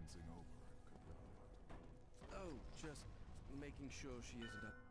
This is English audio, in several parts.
glancing over at? Oh, just making sure she isn't up.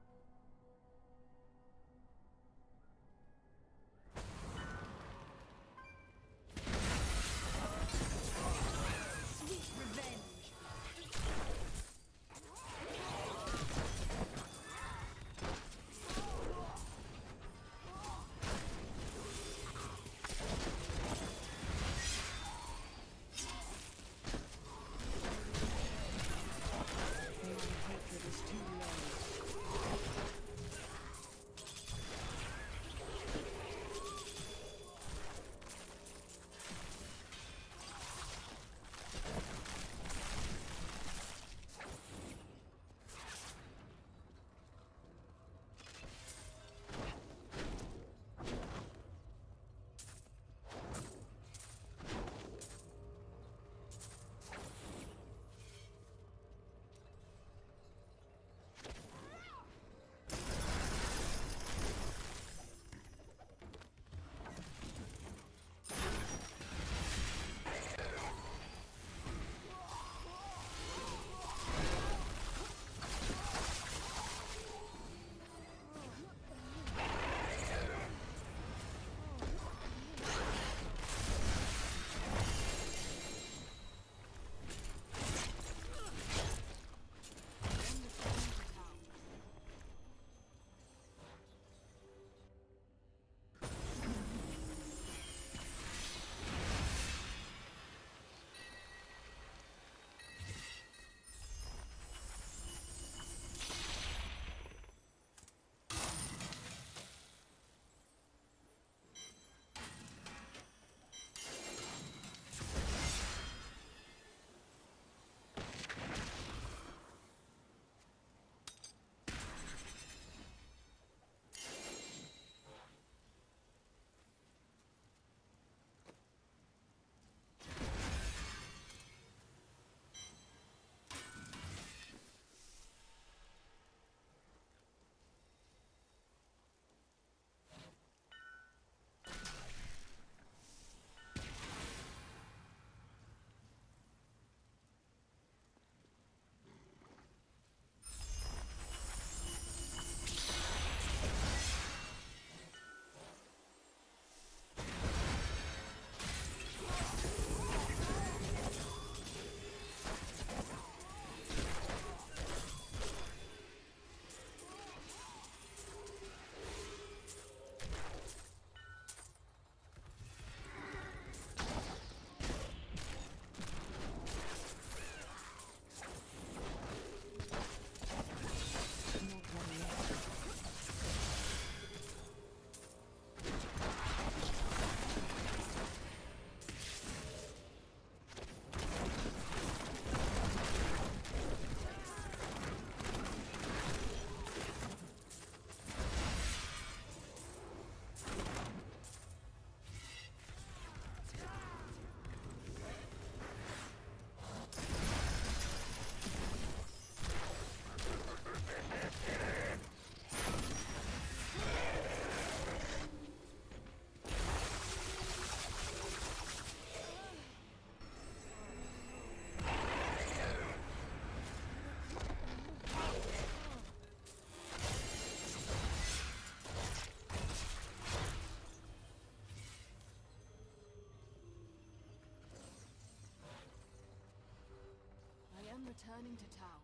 Am returning to town.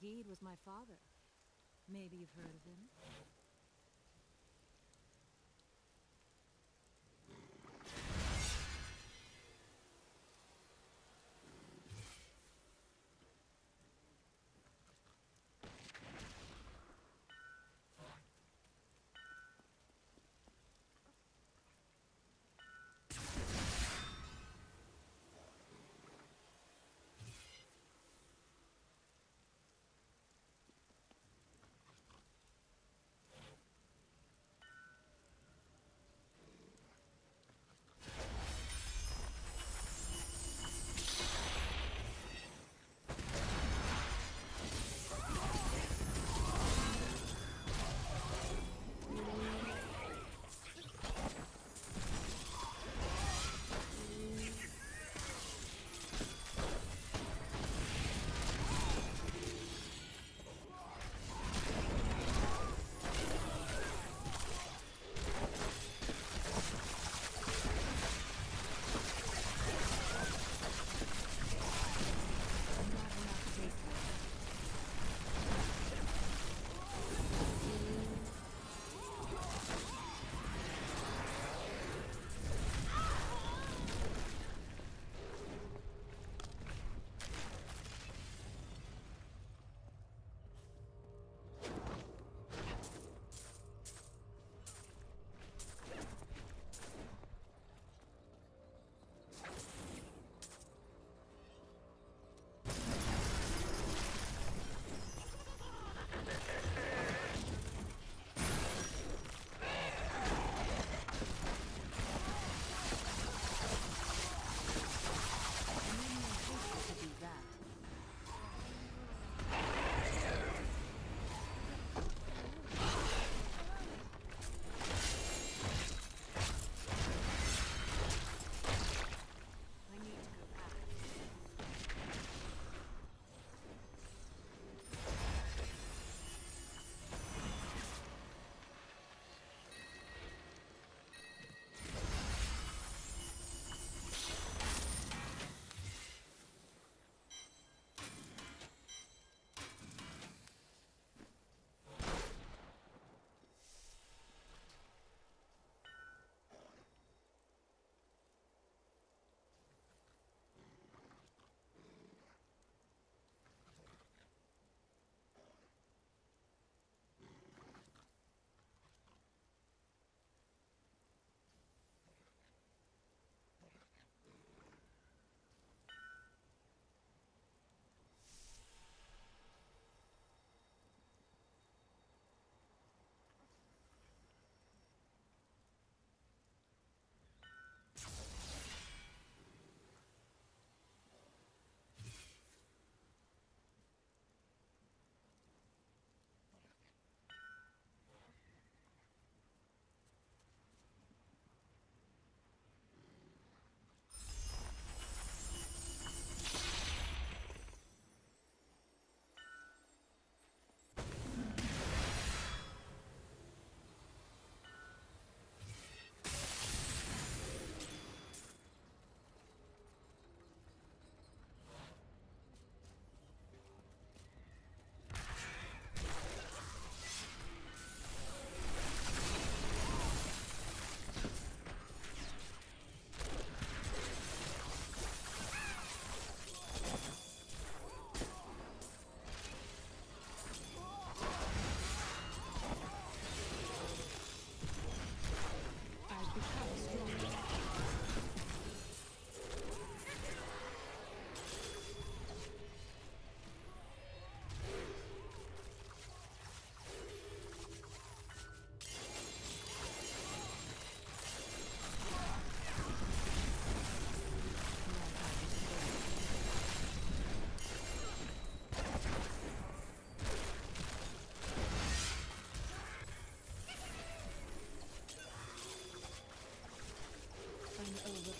Gheed was my father. Maybe you've heard of him.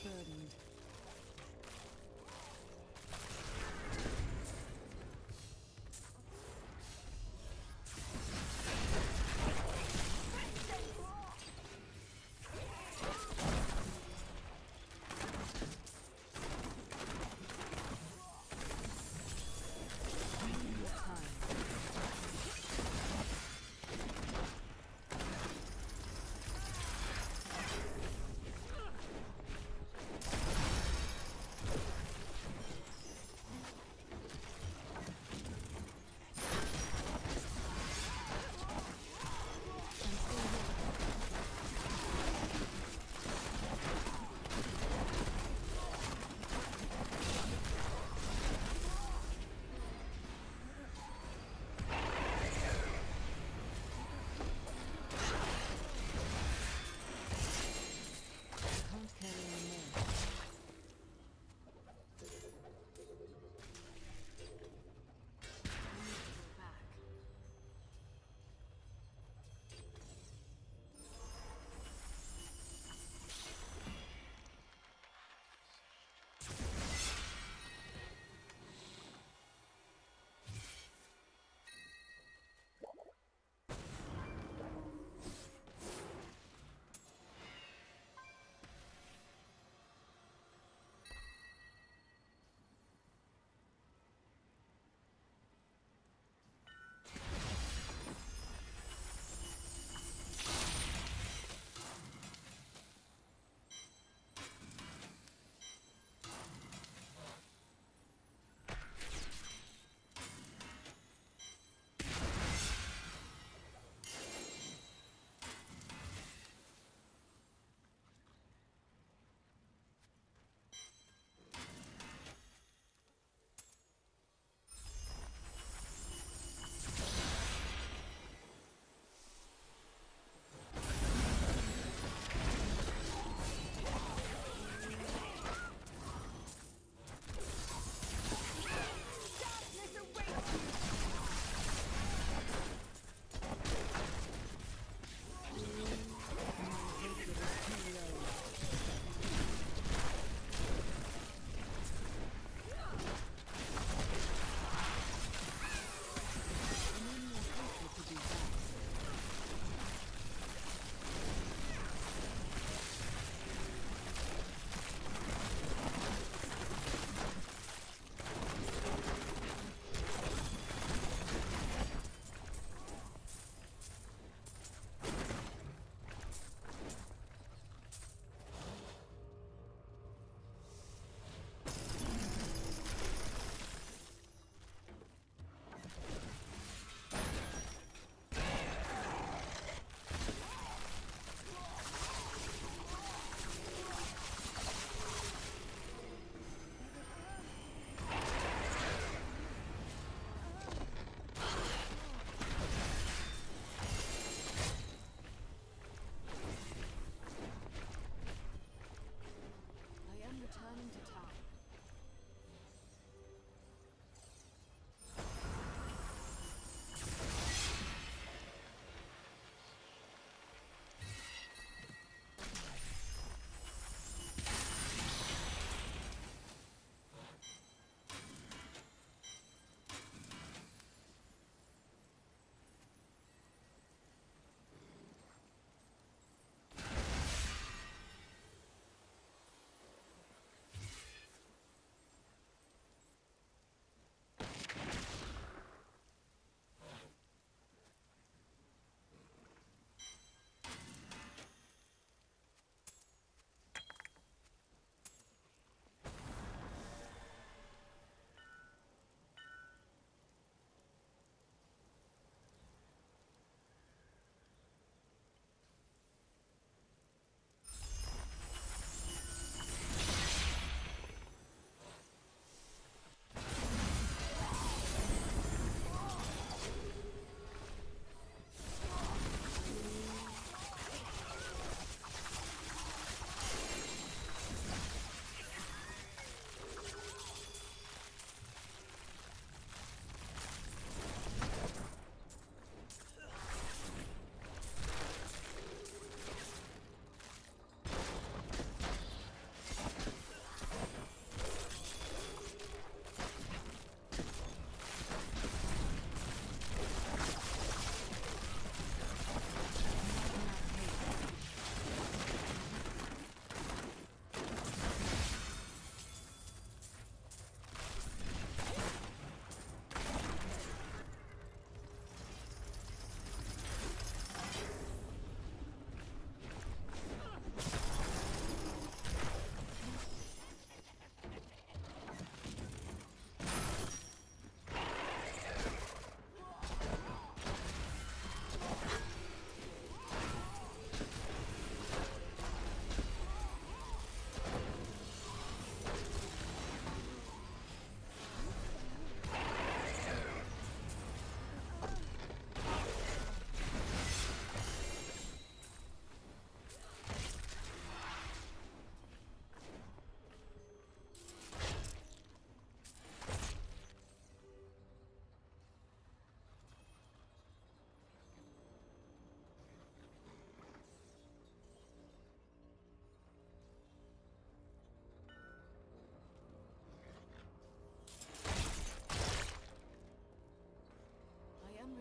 burden.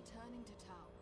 Returning to town.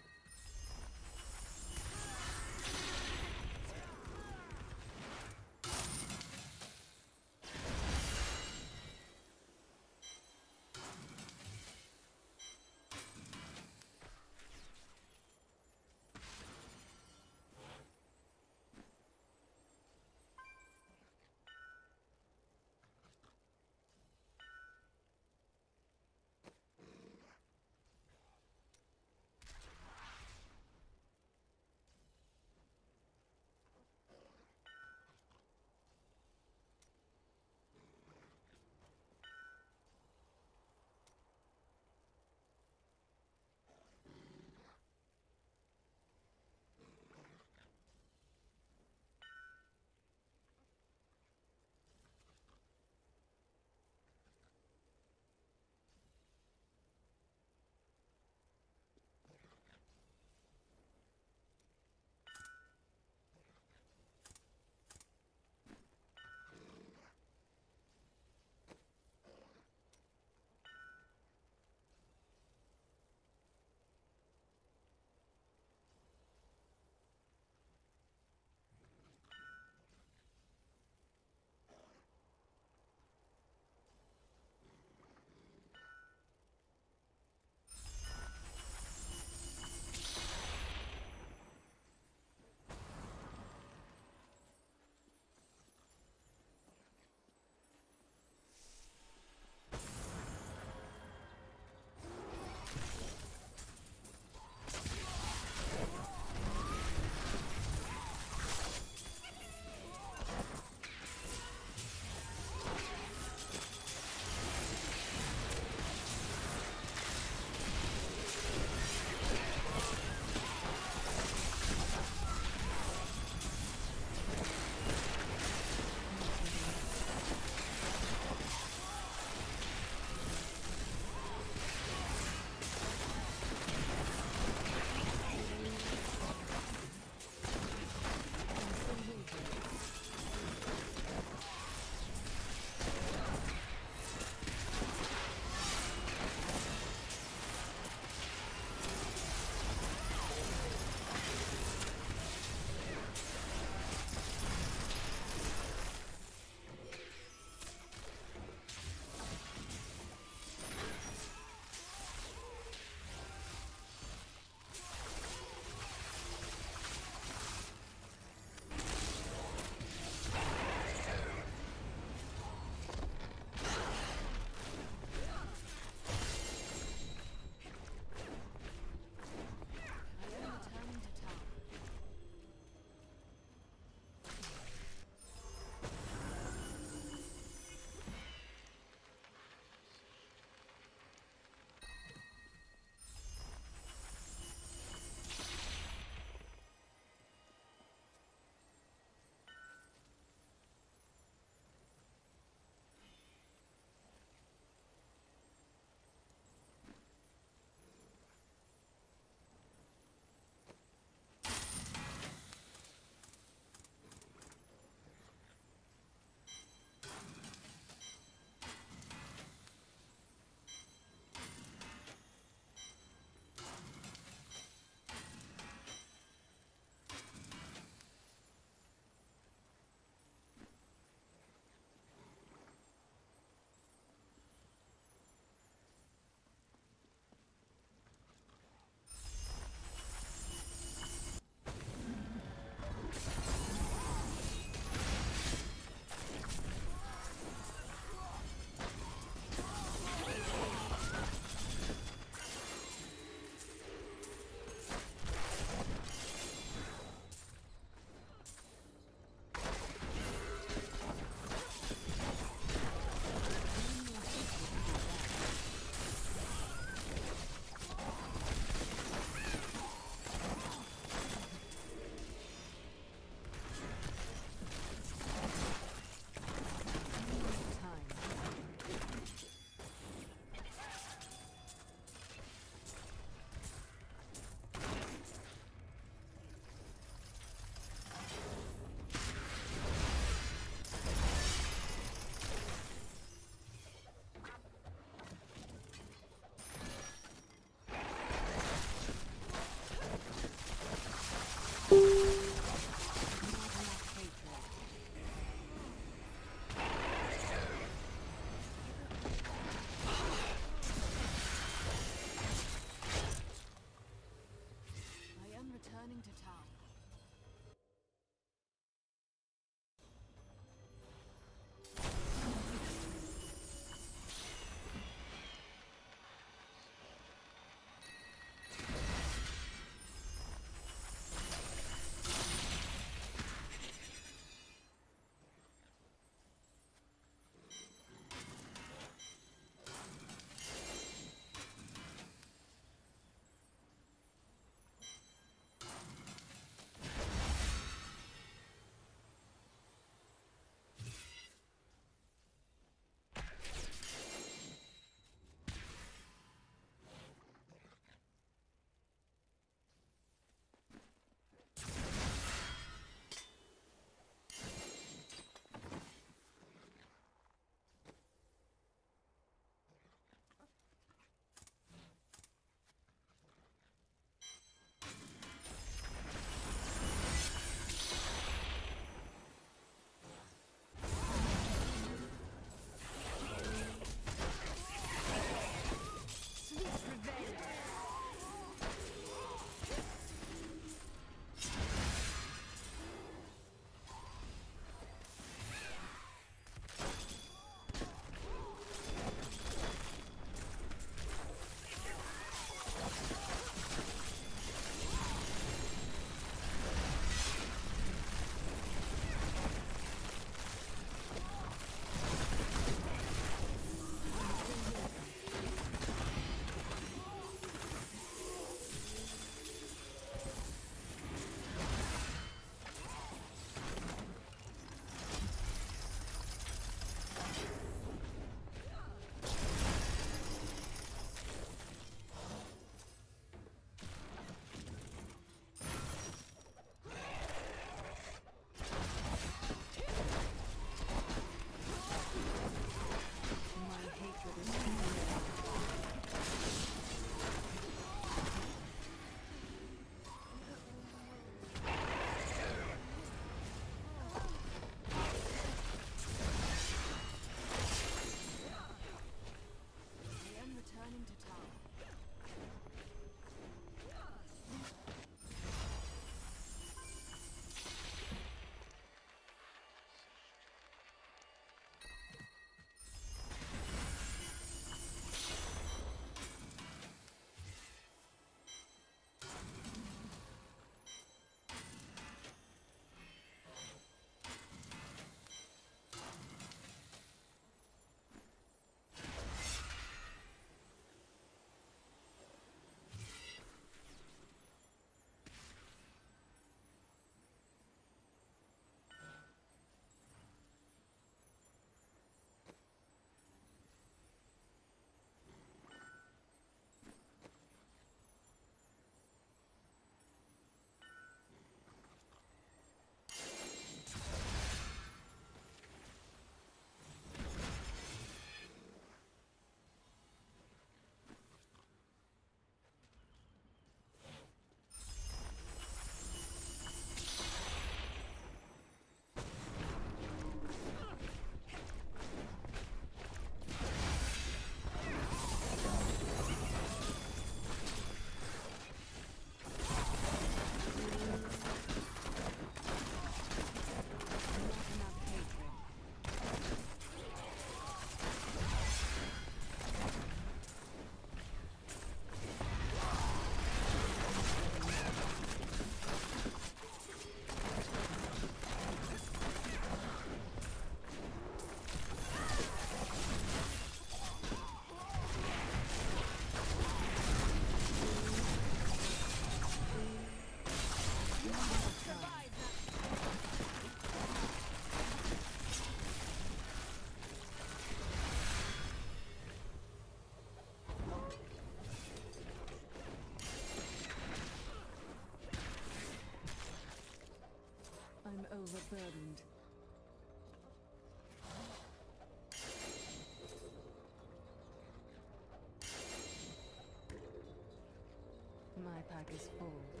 Pack is full.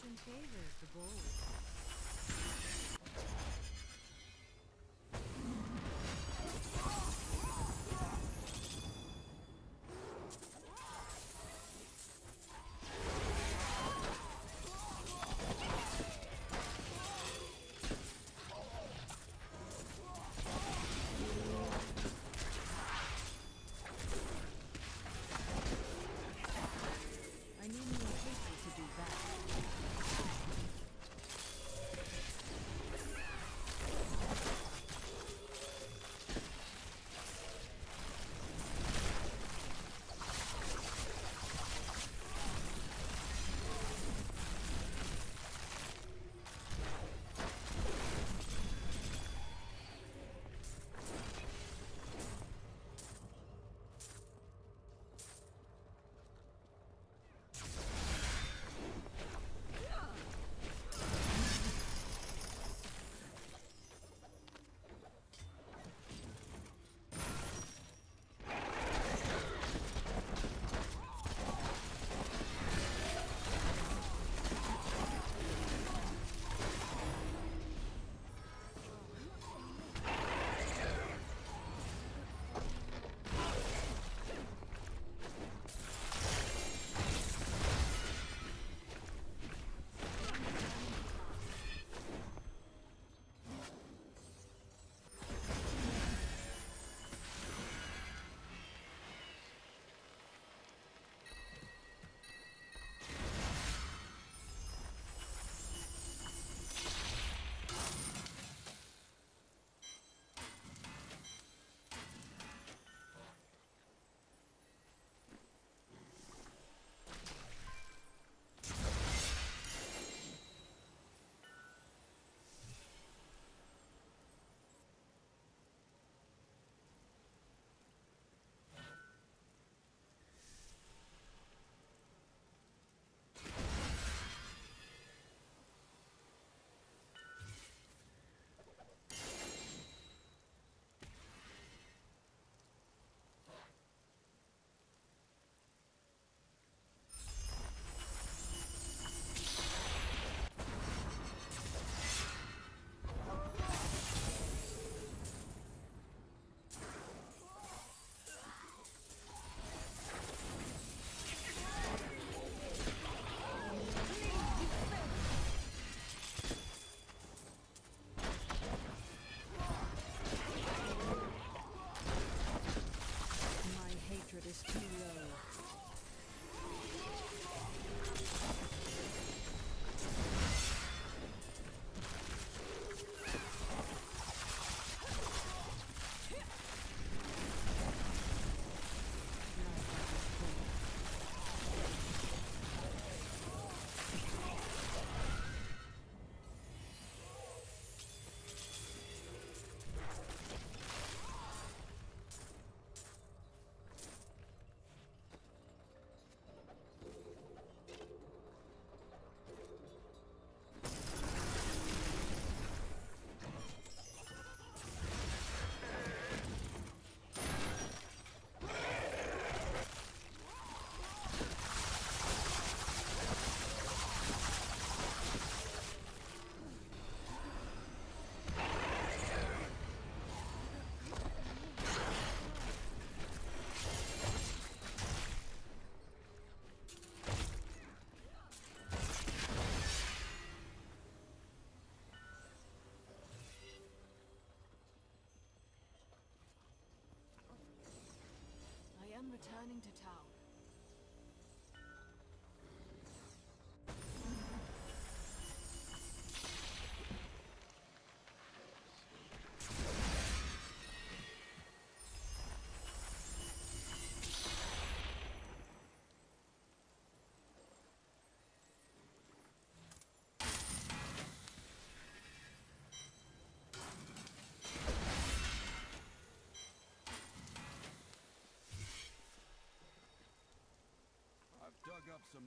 Fortune favors the bold.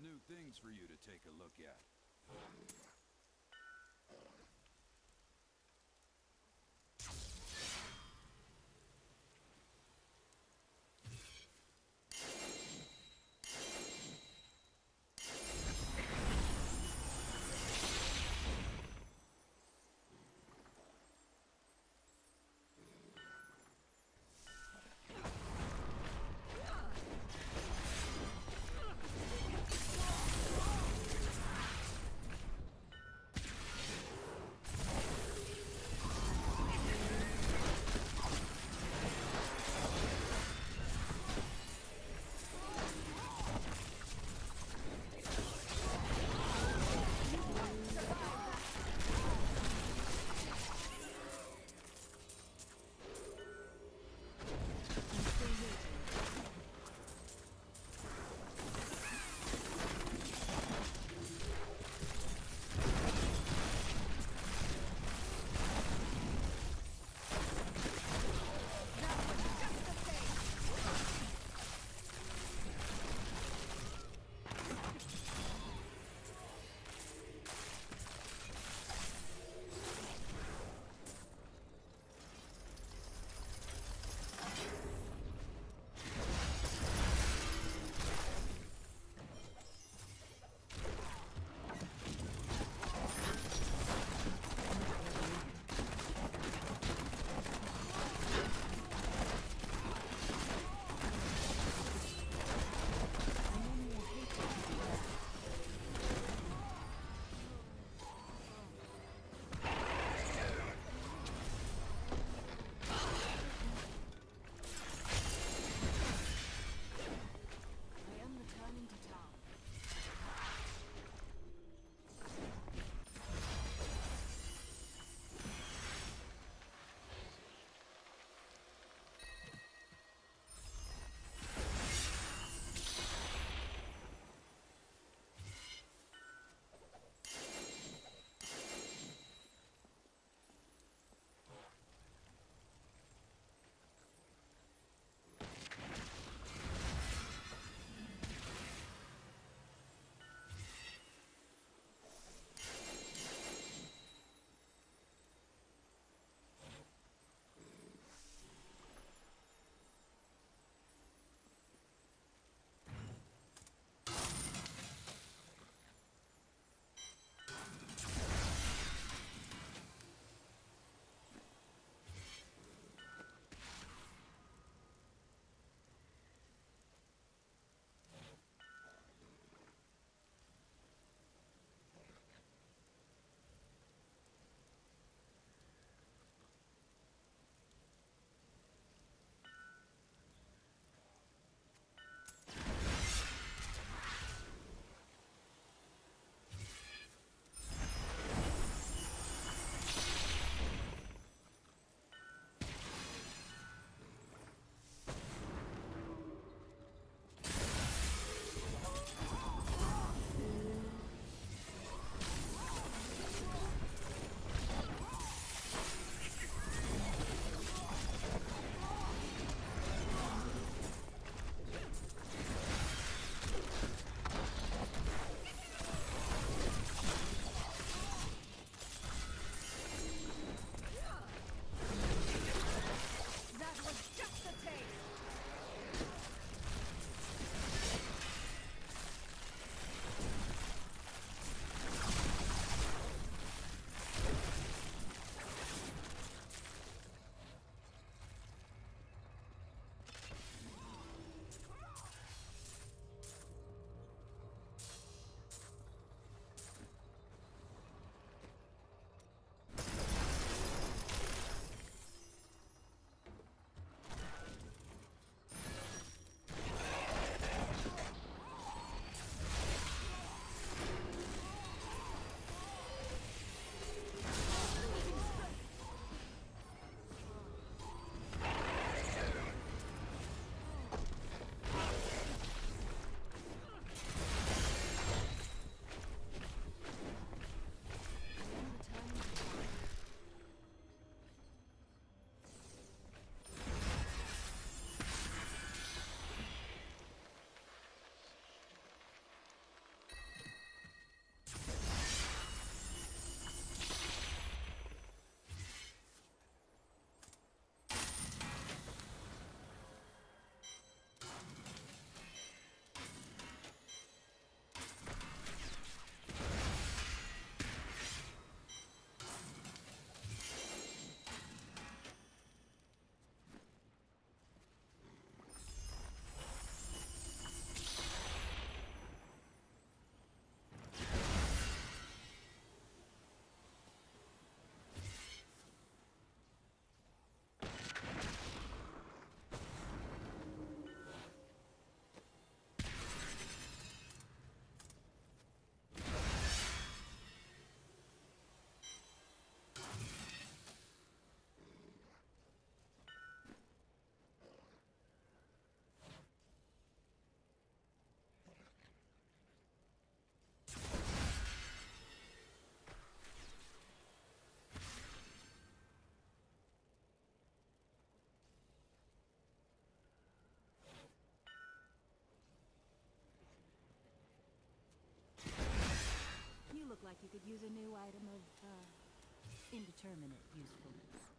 New things for you to take a look at. Like you could use a new item of, uh, indeterminate usefulness.